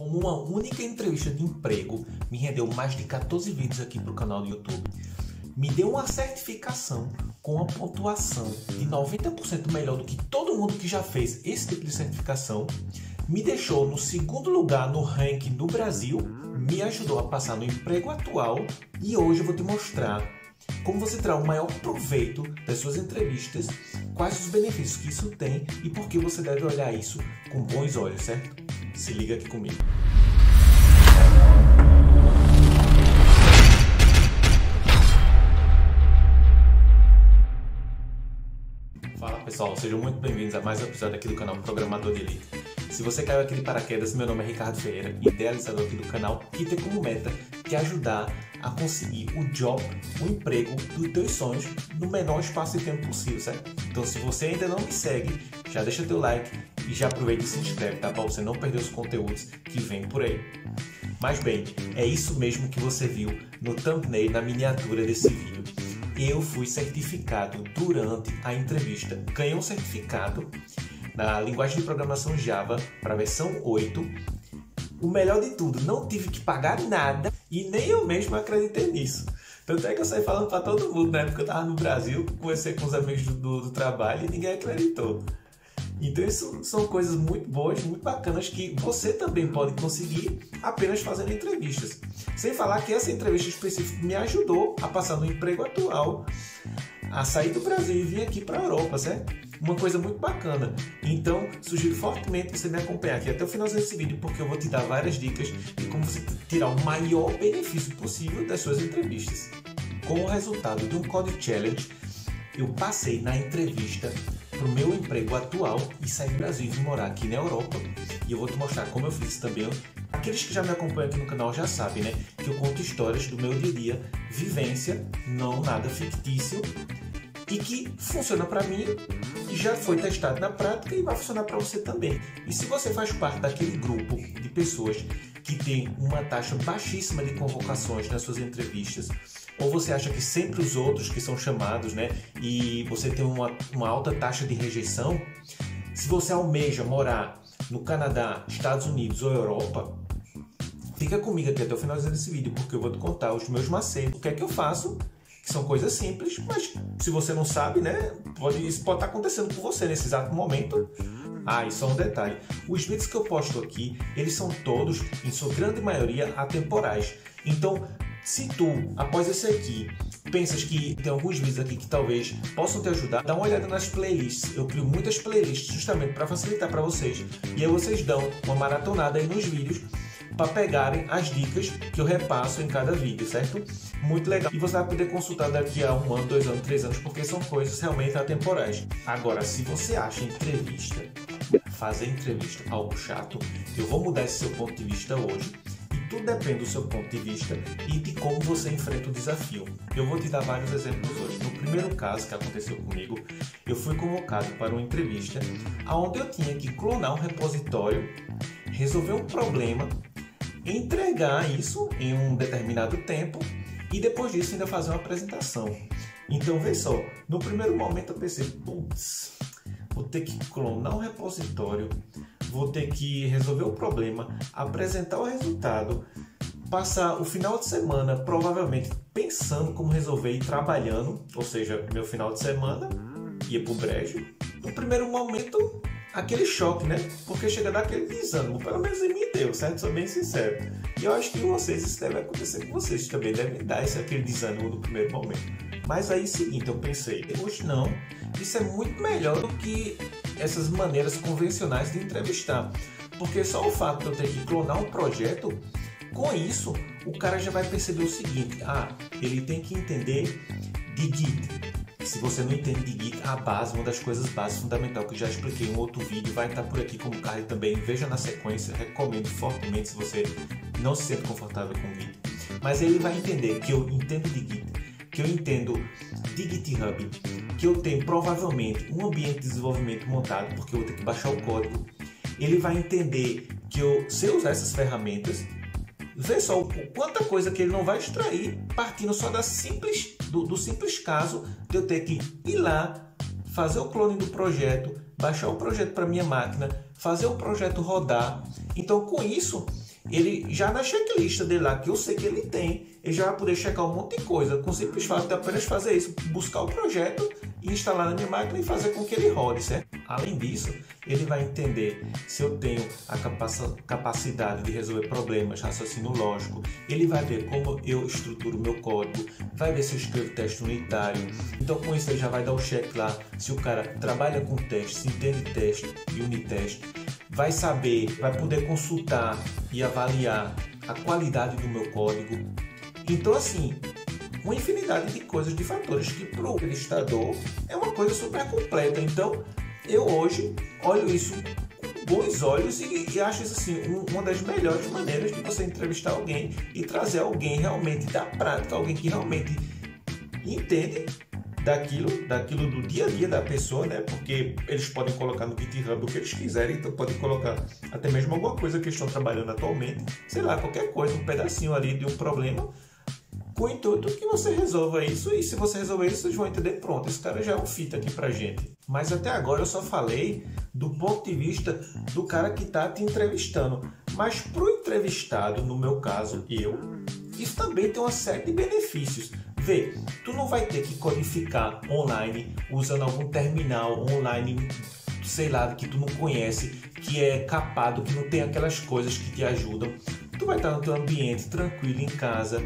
como uma única entrevista de emprego me rendeu mais de 14 vídeos aqui para o canal do YouTube. Me deu uma certificação com uma pontuação de 90% melhor do que todo mundo que já fez esse tipo de certificação. Me deixou no segundo lugar no ranking do Brasil, me ajudou a passar no emprego atual e hoje eu vou te mostrar como você terá o maior proveito das suas entrevistas, quais os benefícios que isso tem e por que você deve olhar isso com bons olhos, certo? Se liga aqui comigo. Fala pessoal, sejam muito bem-vindos a mais um episódio aqui do canal Programador de Elite. Se você caiu aqui de paraquedas, meu nome é Ricardo Ferreira, idealizador aqui do canal, e tem como meta te ajudar a conseguir o job, o emprego dos teus sonhos no menor espaço de tempo possível, certo? Então se você ainda não me segue, já deixa teu like e já aproveita e se inscreve, tá? Para você não perder os conteúdos que vem por aí. Mas bem, é isso mesmo que você viu no thumbnail, na miniatura desse vídeo. Eu fui certificado durante a entrevista. Ganhei um certificado na linguagem de programação Java para a versão 8. O melhor de tudo, não tive que pagar nada e nem eu mesmo acreditei nisso. Tanto é que eu saí falando para todo mundo na época que eu estava no Brasil, conversei com os amigos do, do, do trabalho e ninguém acreditou. Então, isso são coisas muito boas, muito bacanas que você também pode conseguir apenas fazendo entrevistas. Sem falar que essa entrevista específica me ajudou a passar no emprego atual, a sair do Brasil e vir aqui para a Europa, certo? Uma coisa muito bacana. Então, sugiro fortemente você me acompanhar aqui até o final desse vídeo, porque eu vou te dar várias dicas de como você tirar o maior benefício possível das suas entrevistas. Com o resultado de um Code Challenge, eu passei na entrevista para o meu emprego atual e saí do Brasil e morar aqui na Europa. E eu vou te mostrar como eu fiz também. Aqueles que já me acompanham aqui no canal já sabem, né? Que eu conto histórias do meu dia a dia, vivência, não nada fictício, e que funciona para mim, já foi testado na prática e vai funcionar para você também. E se você faz parte daquele grupo de pessoas que tem uma taxa baixíssima de convocações nas suas entrevistas, ou você acha que sempre os outros que são chamados, né, e você tem uma, uma alta taxa de rejeição, se você almeja morar no Canadá, Estados Unidos ou Europa, fica comigo aqui até o final desse vídeo, porque eu vou te contar os meus macetes, o que é que eu faço, são coisas simples, mas se você não sabe, né, pode, isso pode estar acontecendo com você nesse exato momento. Ah, e só um detalhe, os vídeos que eu posto aqui, eles são todos, em sua grande maioria, atemporais. Então, se tu, após esse aqui, pensas que tem alguns vídeos aqui que talvez possam te ajudar, dá uma olhada nas playlists. Eu crio muitas playlists justamente para facilitar para vocês. E aí vocês dão uma maratonada aí nos vídeos para pegarem as dicas que eu repasso em cada vídeo, certo? Muito legal. E você vai poder consultar daqui a um ano, dois anos, três anos, porque são coisas realmente atemporais. Agora, se você acha entrevista, fazer entrevista algo chato, eu vou mudar esse seu ponto de vista hoje tudo depende do seu ponto de vista e de como você enfrenta o desafio. Eu vou te dar vários exemplos hoje. No primeiro caso que aconteceu comigo, eu fui convocado para uma entrevista onde eu tinha que clonar um repositório, resolver um problema, entregar isso em um determinado tempo e depois disso ainda fazer uma apresentação. Então, vê só, no primeiro momento eu pensei, putz, vou ter que clonar um repositório, vou ter que resolver o problema, apresentar o resultado, passar o final de semana provavelmente pensando como resolver e trabalhando, ou seja, meu final de semana ia pro brejo. No primeiro momento, aquele choque, né? Porque chega daquele desânimo, pelo menos em mim deu, certo? Sou bem sincero. E eu acho que vocês, isso deve acontecer com vocês também, devem dar esse aquele desânimo no primeiro momento. Mas aí, seguinte, eu pensei, hoje não, isso é muito melhor do que essas maneiras convencionais de entrevistar. Porque só o fato de eu ter que clonar um projeto, com isso, o cara já vai perceber o seguinte: ah, ele tem que entender de Git. Se você não entende de Git, a base, uma das coisas básicas, fundamental, que já expliquei em um outro vídeo, vai estar por aqui como card também. Veja na sequência, recomendo fortemente se você não se sente confortável com Git. Mas ele vai entender que eu entendo de Git, que eu entendo de GitHub, que eu tenho provavelmente um ambiente de desenvolvimento montado, porque eu vou ter que baixar o código, ele vai entender que eu sei usar essas ferramentas. Vê só quanta coisa que ele não vai extrair partindo só da simples, do, do simples caso de eu ter que ir lá, fazer o clone do projeto, baixar o projeto para minha máquina, fazer o projeto rodar. Então, com isso, ele já na checklist dele lá, que eu sei que ele tem, ele já vai poder checar um monte de coisa. Com simples fato de apenas fazer isso, buscar o projeto instalar na minha máquina e fazer com que ele rode, certo? Além disso, ele vai entender se eu tenho a capacidade de resolver problemas, raciocínio lógico, ele vai ver como eu estruturo meu código, vai ver se eu escrevo teste unitário. Então, com isso, ele já vai dar o check lá se o cara trabalha com teste, se entende teste e uniteste, vai saber, vai poder consultar e avaliar a qualidade do meu código. Então, assim, uma infinidade de coisas, de fatores que para o entrevistador é uma coisa super completa. Então, eu hoje olho isso com bons olhos e, e acho isso assim uma das melhores maneiras de você entrevistar alguém e trazer alguém realmente da prática, alguém que realmente entende daquilo, daquilo do dia a dia da pessoa, né? Porque eles podem colocar no GitHub o que eles quiserem, então podem colocar até mesmo alguma coisa que estão trabalhando atualmente, sei lá, qualquer coisa, um pedacinho ali de um problema com o intuito que você resolva isso e se você resolver isso, vocês vão entender, pronto, esse cara já é um fita aqui pra gente. Mas até agora eu só falei do ponto de vista do cara que está te entrevistando. Mas pro entrevistado, no meu caso, eu, isso também tem uma série de benefícios. Vê, tu não vai ter que codificar online usando algum terminal online, sei lá, que tu não conhece, que é capado, que não tem aquelas coisas que te ajudam. Vai estar no teu ambiente tranquilo em casa,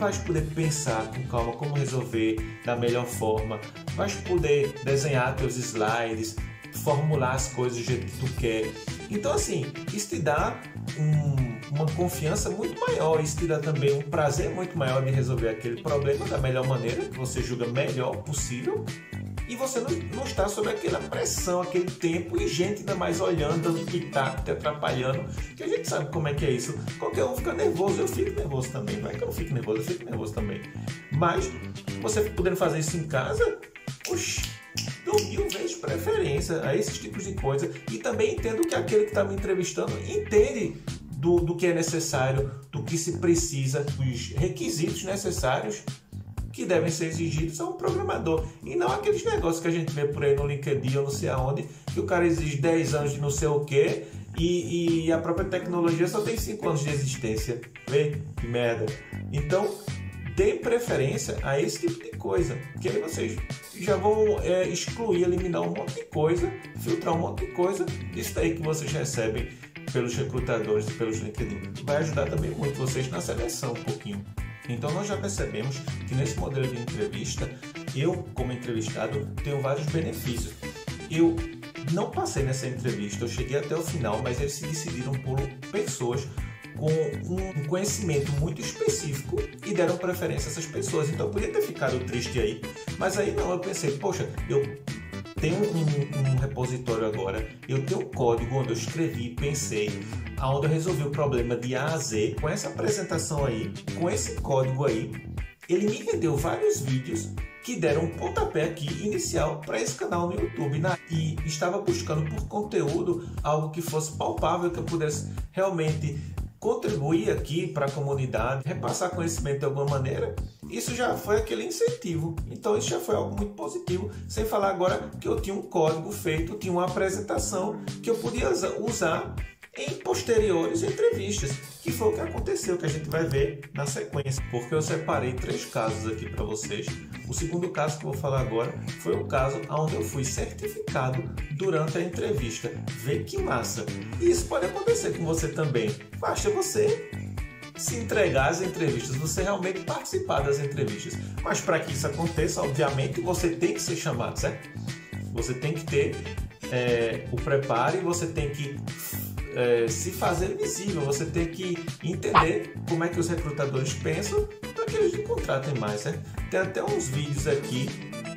vais poder pensar com calma como resolver da melhor forma, vais poder desenhar teus slides, formular as coisas do jeito que tu quer. Então assim, isso te dá um, uma confiança muito maior, isso te dá também um prazer muito maior de resolver aquele problema da melhor maneira que você julga melhor possível e você não, não está sob aquela pressão, aquele tempo e gente ainda mais olhando, dando pitaco, te atrapalhando, que a gente sabe como é que é isso. Qualquer um fica nervoso, eu fico nervoso também, vai que eu não fico nervoso, eu fico nervoso também. Mas você podendo fazer isso em casa, oxi, dou vezes preferência a esses tipos de coisa e também entendo que aquele que está me entrevistando entende do, do que é necessário, do que se precisa, dos requisitos necessários que devem ser exigidos a um programador. E não aqueles negócios que a gente vê por aí no LinkedIn ou não sei aonde, que o cara exige 10 anos de não sei o quê e, e a própria tecnologia só tem 5 anos de existência. Vê que merda. Então, dê preferência a esse tipo de coisa, que aí vocês já vão é, excluir, eliminar um monte de coisa, filtrar um monte de coisa disso daí que vocês recebem pelos recrutadores e pelos LinkedIn. Vai ajudar também muito vocês na seleção um pouquinho. Então nós já percebemos que nesse modelo de entrevista, eu como entrevistado tenho vários benefícios. Eu não passei nessa entrevista, eu cheguei até o final, mas eles se decidiram por pessoas com um conhecimento muito específico e deram preferência a essas pessoas. Então eu podia ter ficado triste aí, mas aí não, eu pensei, poxa, eu tenho um, um repositório agora, eu tenho um código onde eu escrevi, pensei, aonde eu resolvi o problema de A a Z com essa apresentação aí, com esse código aí. Ele me rendeu vários vídeos que deram um pontapé aqui inicial para esse canal no YouTube né? e estava buscando por conteúdo algo que fosse palpável, que eu pudesse realmente contribuir aqui para a comunidade, repassar conhecimento de alguma maneira, isso já foi aquele incentivo. Então isso já foi algo muito positivo. Sem falar agora que eu tinha um código feito, tinha uma apresentação que eu podia usar em posteriores entrevistas, que foi o que aconteceu, que a gente vai ver na sequência, porque eu separei três casos aqui para vocês. O segundo caso que eu vou falar agora foi o caso onde eu fui certificado durante a entrevista. Vê que massa! E isso pode acontecer com você também. Basta você se entregar às entrevistas, você realmente participar das entrevistas. Mas para que isso aconteça, obviamente, você tem que ser chamado, certo? Você tem que ter é, o preparo e você tem que é, se fazer visível, você tem que entender como é que os recrutadores pensam para que eles te contratem mais. Né? Tem até uns vídeos aqui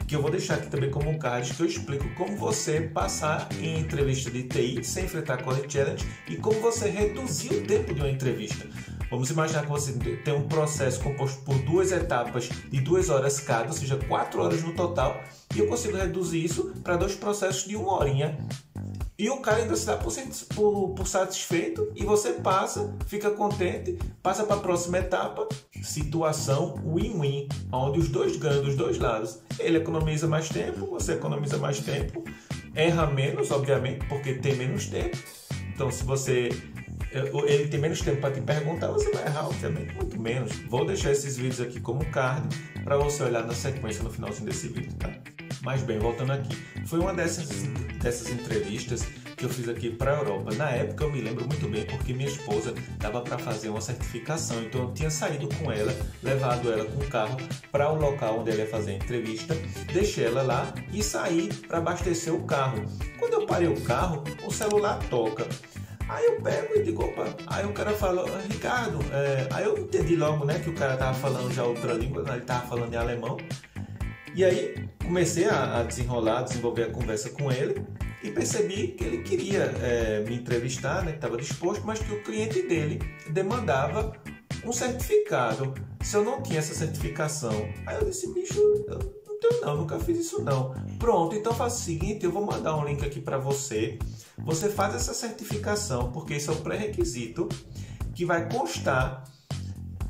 que eu vou deixar aqui também como card que eu explico como você passar em entrevista de TI sem enfrentar College Challenge e como você reduzir o tempo de uma entrevista. Vamos imaginar que você tem um processo composto por duas etapas de duas horas cada, ou seja, quatro horas no total, e eu consigo reduzir isso para dois processos de uma horinha e o cara ainda se dá por, por, por satisfeito e você passa, fica contente, passa para a próxima etapa, situação win-win, onde os dois ganham dos dois lados. Ele economiza mais tempo, você economiza mais tempo, erra menos, obviamente, porque tem menos tempo. Então, se você ele tem menos tempo para te perguntar, você vai errar, obviamente, muito menos. Vou deixar esses vídeos aqui como card para você olhar na sequência no finalzinho desse vídeo, tá? Mas bem, voltando aqui, foi uma dessas, dessas entrevistas que eu fiz aqui para a Europa. Na época eu me lembro muito bem porque minha esposa estava para fazer uma certificação, então eu tinha saído com ela, levado ela com o carro para o local onde ela ia fazer a entrevista, deixei ela lá e saí para abastecer o carro. Quando eu parei o carro, o celular toca. Aí eu pego e digo, opa, aí o cara falou, Ricardo, é... aí eu entendi logo, né, que o cara tava falando já outra língua, né, ele tava falando em alemão. E aí comecei a, a desenrolar, desenvolver a conversa com ele e percebi que ele queria é, me entrevistar, né, que estava disposto, mas que o cliente dele demandava um certificado. Se eu não tinha essa certificação, aí eu disse, bicho, eu não tenho não, nunca fiz isso não. Pronto, então faço o seguinte, eu vou mandar um link aqui para você. Você faz essa certificação, porque isso é um pré-requisito que vai constar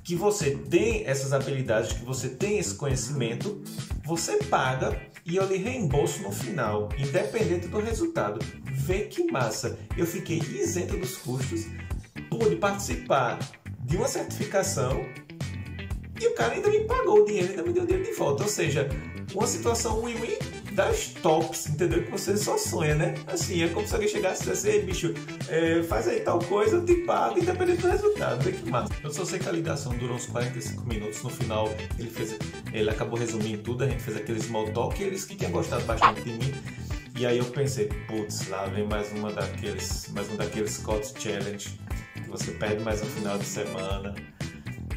que você tem essas habilidades, que você tem esse conhecimento, você paga e eu lhe reembolso no final, independente do resultado. Vê que massa! Eu fiquei isento dos custos, pude participar de uma certificação e o cara ainda me pagou o dinheiro, ainda me deu o dinheiro de volta. Ou seja, uma situação win-win das tops, entendeu? Que você só sonha, né? Assim, é como se alguém chegasse e dissesse, bicho, é, faz aí tal coisa, eu te pago, independente do resultado. Vê que massa. Eu só sei que a ligação durou uns 45 minutos. No final, ele fez, ele acabou resumindo tudo, a gente fez aquele small talk e eles que tinham gostado bastante de mim. E aí eu pensei, putz, lá vem mais uma daqueles, mais um daqueles Scott Challenge, que você perde mais um final de semana.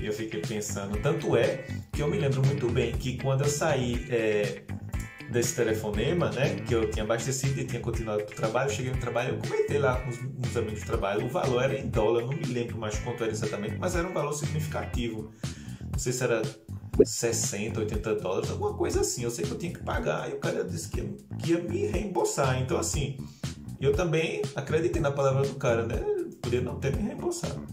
E eu fiquei pensando, tanto é que eu me lembro muito bem que quando eu saí é, desse telefonema, né, que eu tinha abastecido e tinha continuado para o trabalho, cheguei no trabalho, eu comentei lá com os, os amigos do trabalho, o valor era em dólar, não me lembro mais quanto era exatamente, mas era um valor significativo. Não sei se era 60, 80 dólares, alguma coisa assim. Eu sei que eu tinha que pagar e o cara disse que ia, que ia me reembolsar. Então, assim, eu também acreditei na palavra do cara, né? Podia não ter me reembolsado.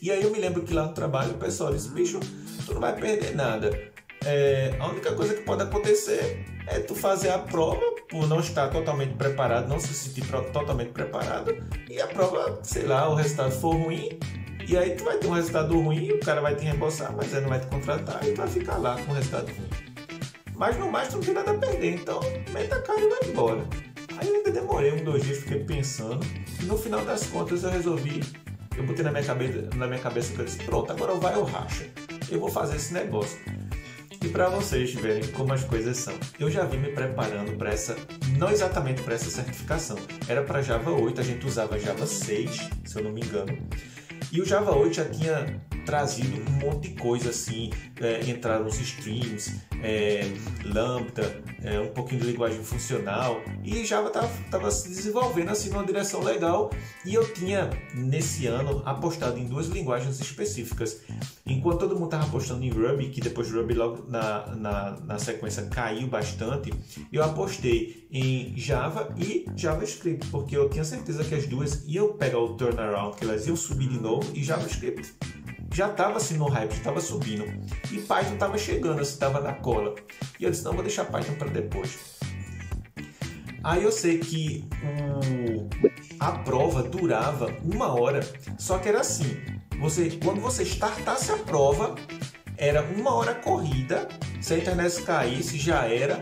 E aí eu me lembro que lá no trabalho o pessoal disse: bicho, tu não vai perder nada. É, a única coisa que pode acontecer é tu fazer a prova por não estar totalmente preparado, não se sentir totalmente preparado, e a prova, sei lá, o resultado for ruim, e aí tu vai ter um resultado ruim, o cara vai te reembolsar, mas ele não vai te contratar e vai ficar lá com o resultado ruim. Mas no mais tu não tem nada a perder, então meta a cara e vai embora. Aí eu ainda demorei um, dois dias, fiquei pensando, e no final das contas eu resolvi, eu botei na minha cabeça, na minha cabeça que eu disse, pronto, agora vai o racha. Eu vou fazer esse negócio. E para vocês verem como as coisas são, eu já vim me preparando para essa, não exatamente para essa certificação, era para Java 8, a gente usava Java 6, se eu não me engano, e o Java 8 já tinha trazido um monte de coisa assim, é, entraram os streams, é, Lambda, é, um pouquinho de linguagem funcional e Java estava se desenvolvendo assim numa direção legal e eu tinha nesse ano apostado em duas linguagens específicas. Enquanto todo mundo estava apostando em Ruby, que depois Ruby logo na, na, na sequência caiu bastante, eu apostei em Java e JavaScript, porque eu tinha certeza que as duas iam pegar o turnaround, que elas iam subir de novo e JavaScript já estava assim no hype, estava subindo. E Python estava chegando, assim, estava na cola. E eu disse, não, vou deixar Python para depois. Aí eu sei que a prova durava uma hora, só que era assim, você, quando você startasse a prova, era uma hora corrida, se a internet caísse já era,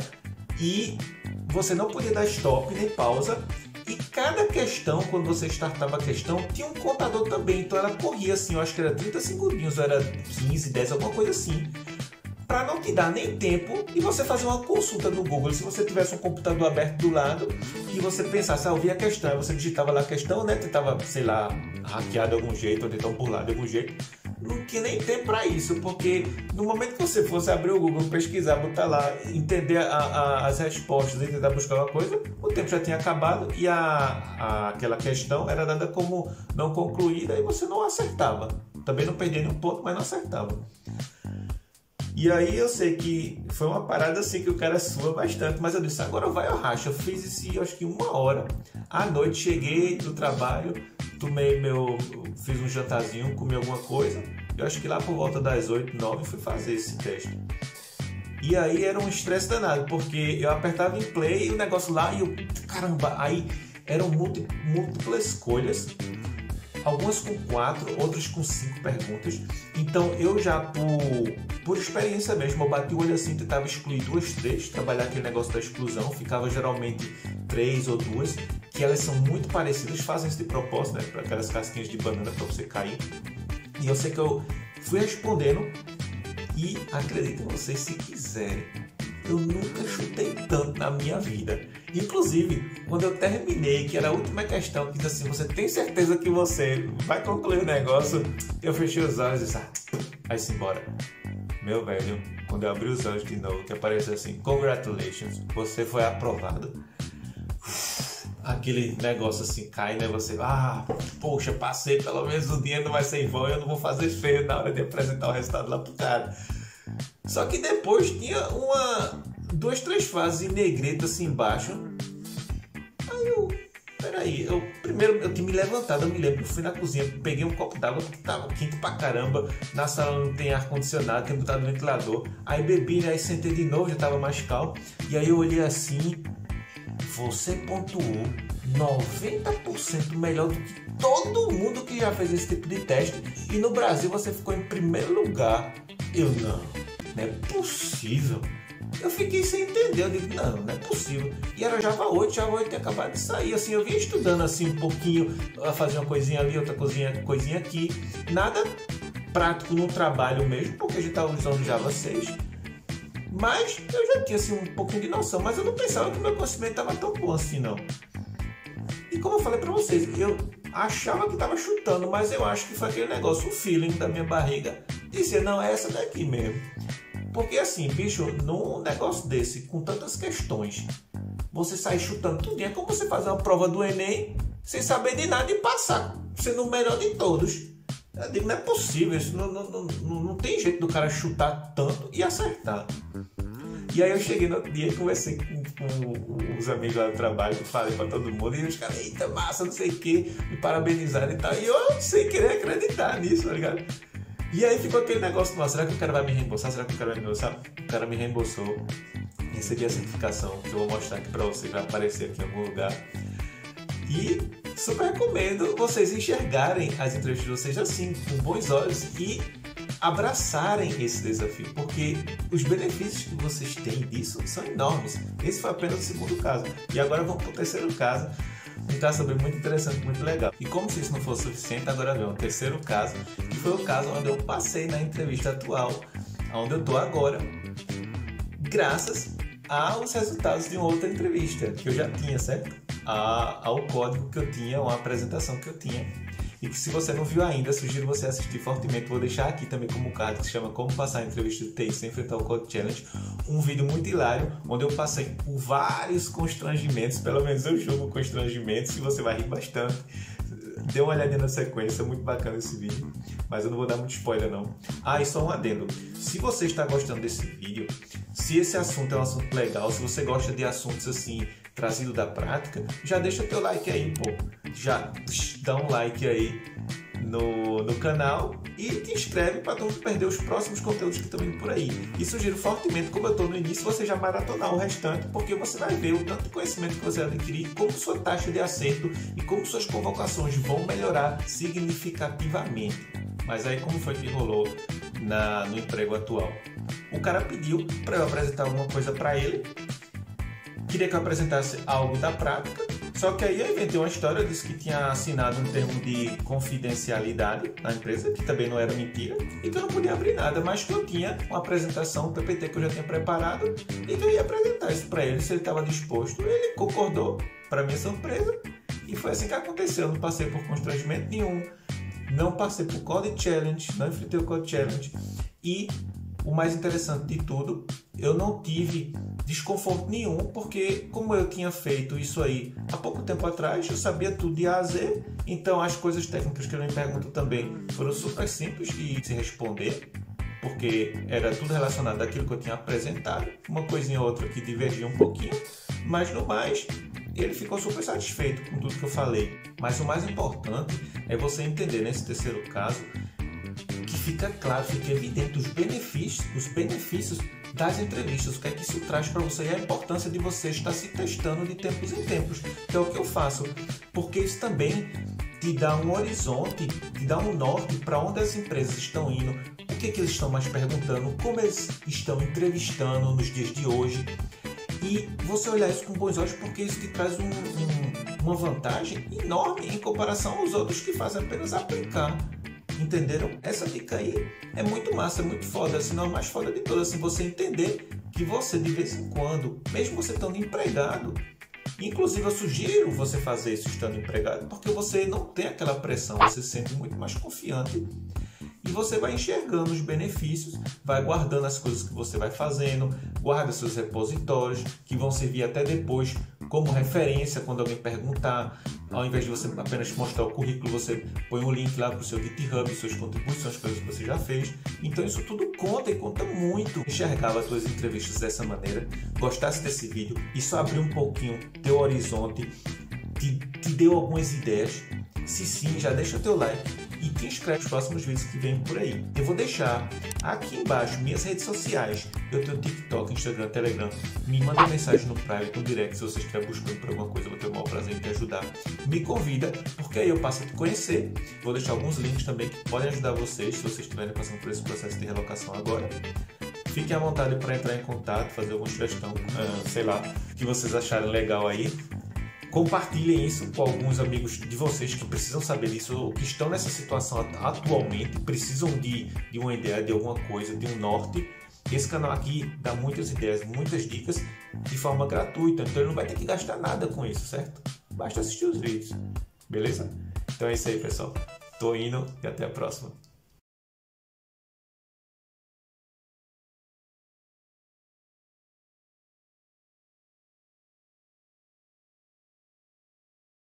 e você não podia dar stop nem pausa, cada questão, quando você startava a questão, tinha um contador também. Então ela corria assim, eu acho que era 30 segundinhos, era 15, 10, alguma coisa assim. Para não te dar nem tempo e você fazer uma consulta no Google. Se você tivesse um computador aberto do lado e você pensasse, ah, eu vi a questão, você digitava lá a questão, né? Tentava, sei lá, hackear de algum jeito, ou tentar burlar de algum jeito não tinha nem tempo para isso, porque no momento que você fosse abrir o Google, pesquisar, botar lá, entender a, a, as respostas e tentar buscar uma coisa, o tempo já tinha acabado e a, aquela questão era dada como não concluída e você não acertava. Também não perdia nenhum ponto, mas não acertava. E aí eu sei que foi uma parada assim que o cara sua bastante, mas eu disse, agora vai ao racha. Eu fiz isso acho que uma hora. À noite cheguei do trabalho, tomei meu. fiz um jantarzinho, comi alguma coisa. Eu acho que lá por volta das 8, 9 fui fazer esse teste. E aí era um estresse danado, porque eu apertava em play o negócio lá e eu, caramba, aí eram múltiplas escolhas, algumas com quatro, outras com cinco perguntas. Então eu já, por, por experiência mesmo, eu bati o olho assim, tentava excluir duas, três, trabalhar aquele negócio da exclusão, ficava geralmente três ou duas, que elas são muito parecidas, fazem isso de propósito, né? Para aquelas casquinhas de banana para você cair. E eu sei que eu fui respondendo e acreditem vocês se quiserem, eu nunca chutei tanto na minha vida. Inclusive, quando eu terminei, que era a última questão, que disse assim: Você tem certeza que você vai concluir o negócio? Eu fechei os olhos e disse: ah, Aí sim, bora. Meu velho, quando eu abri os olhos de novo, que apareceu assim: Congratulations, você foi aprovado aquele negócio assim cai, né? Você, ah, poxa, passei, pelo menos o dinheiro não vai ser em vão, eu não vou fazer feio na hora de apresentar o resultado lá pro cara. Só que depois tinha uma, duas, três fases em negrito assim embaixo. Aí eu, peraí, eu primeiro eu tinha me levantado, eu me lembro, eu fui na cozinha, peguei um copo d'água que tava quente pra caramba, na sala não tem ar-condicionado, tem botado ventilador. Aí bebi, né? Aí sentei de novo, já tava mais calmo. E aí eu olhei assim, você pontuou 90% melhor do que todo mundo que já fez esse tipo de teste e no Brasil você ficou em primeiro lugar. Eu não, não é possível. Eu fiquei sem entender, eu digo, não, não é possível. E era Java 8, Java 8 tinha acabado de sair, assim, eu vinha estudando assim um pouquinho, fazer uma coisinha ali, outra coisinha, coisinha aqui, nada prático no trabalho mesmo, porque a gente estava usando Java 6 mas eu já tinha assim, um pouquinho de noção, mas eu não pensava que meu conhecimento estava tão bom assim, não. E como eu falei para vocês, eu achava que estava chutando, mas eu acho que foi aquele negócio, o feeling da minha barriga, dizer, não, é essa daqui mesmo. Porque assim, bicho, num negócio desse, com tantas questões, você sai chutando tudo, é como você fazer uma prova do Enem sem saber de nada e passar, sendo o melhor de todos. Eu digo, não é possível, isso não, não, não, não tem jeito do cara chutar tanto e acertar. E aí eu cheguei no outro dia e conversei com, com, os amigos lá do trabalho, falei pra todo mundo, e os caras, eita, massa, não sei o que, me parabenizaram e tal. E eu sem querer acreditar nisso, tá ligado? E aí ficou aquele negócio, nossa, será que o cara vai me reembolsar? Será que o cara vai me reembolsar? O cara me reembolsou, recebi a certificação, que eu vou mostrar aqui pra vocês, vai aparecer aqui em algum lugar. E super recomendo vocês enxergarem as entrevistas de vocês assim, com bons olhos e abraçarem esse desafio, porque os benefícios que vocês têm disso são enormes. Esse foi apenas o segundo caso. E agora vamos para o terceiro caso. Um caso também muito interessante, muito legal. E como se isso não fosse suficiente, agora vem um terceiro caso, que foi o caso onde eu passei na entrevista atual, onde eu estou agora, graças aos resultados de uma outra entrevista que eu já tinha, certo? A, ao código que eu tinha, uma apresentação que eu tinha. E que se você não viu ainda, sugiro você assistir fortemente. Vou deixar aqui também como card que se chama Como Passar a Entrevista do TI sem enfrentar o Code Challenge. Um vídeo muito hilário, onde eu passei por vários constrangimentos, pelo menos eu julgo constrangimentos, e você vai rir bastante. Dê uma olhadinha na sequência, muito bacana esse vídeo, mas eu não vou dar muito spoiler não. Ah, e só um adendo. Se você está gostando desse vídeo, se esse assunto é um assunto legal, se você gosta de assuntos assim trazido da prática, já deixa teu like aí, pô. Já dá um like aí no, no canal e te inscreve para não perder os próximos conteúdos que estão indo por aí. E sugiro fortemente, como eu estou no início, você já maratonar o restante, porque você vai ver o tanto de conhecimento que você adquirir, como sua taxa de acerto e como suas convocações vão melhorar significativamente. Mas aí como foi que rolou na, no emprego atual? O cara pediu para eu apresentar alguma coisa para ele queria que eu apresentasse algo da prática, só que aí eu inventei uma história, eu disse que tinha assinado um termo de confidencialidade na empresa, que também não era mentira, e que eu não podia abrir nada, mas que eu tinha uma apresentação, um PPT que eu já tinha preparado, e que eu ia apresentar isso para ele, se ele estava disposto. Ele concordou, para minha surpresa, e foi assim que aconteceu. Eu não passei por constrangimento nenhum, não passei por Code Challenge, não enfrentei o Code Challenge, e o mais interessante de tudo, eu não tive desconforto nenhum, porque como eu tinha feito isso aí há pouco tempo atrás, eu sabia tudo de A a Z, então as coisas técnicas que ele me perguntou também foram super simples de se responder, porque era tudo relacionado àquilo que eu tinha apresentado, uma coisinha ou outra que divergia um pouquinho, mas no mais ele ficou super satisfeito com tudo que eu falei. Mas o mais importante é você entender nesse terceiro caso fica claro, fica evidente os benefícios, os benefícios das entrevistas, o que é que isso traz para você e a importância de você estar se testando de tempos em tempos, que é o que eu faço, porque isso também te dá um horizonte, te dá um norte para onde as empresas estão indo, o que, é que eles estão mais perguntando, como eles estão entrevistando nos dias de hoje. E você olhar isso com bons olhos, porque isso te traz um, um, uma vantagem enorme em comparação aos outros que fazem apenas aplicar. Entenderam? Essa dica aí é muito massa, é muito foda, se não a mais foda de todas, assim, você entender que você de vez em quando, mesmo você estando empregado, Inclusive, eu sugiro você fazer isso estando empregado, porque você não tem aquela pressão, você se sente muito mais confiante e você vai enxergando os benefícios, vai guardando as coisas que você vai fazendo, guarda seus repositórios que vão servir até depois como referência quando alguém perguntar. Ao invés de você apenas mostrar o currículo, você põe um link lá para o seu GitHub, suas contribuições, coisas que você já fez. Então isso tudo conta e conta muito. Enxergava as suas entrevistas dessa maneira, gostasse desse vídeo, isso abriu um pouquinho teu horizonte, te, te deu algumas ideias. Se sim, já deixa o teu like e te inscreve nos próximos vídeos que vem por aí. Eu vou deixar aqui embaixo minhas redes sociais. Eu tenho TikTok, Instagram, Telegram. Me manda mensagem no private, no direct, se você estiver buscando por alguma coisa, eu vou ter o maior prazer em te ajudar. Me convida, porque aí eu passo a te conhecer. Vou deixar alguns links também que podem ajudar vocês, se vocês estiverem passando por esse processo de relocação agora. Fiquem à vontade para entrar em contato, fazer alguma sugestão, uh, sei lá, que vocês acharem legal aí. Compartilhem isso com alguns amigos de vocês que precisam saber disso, ou que estão nessa situação atualmente, precisam de, de uma ideia, de alguma coisa, de um norte. Esse canal aqui dá muitas ideias, muitas dicas de forma gratuita, então ele não vai ter que gastar nada com isso, certo? Basta assistir os vídeos, beleza? Então é isso aí, pessoal. Tô indo e até a próxima.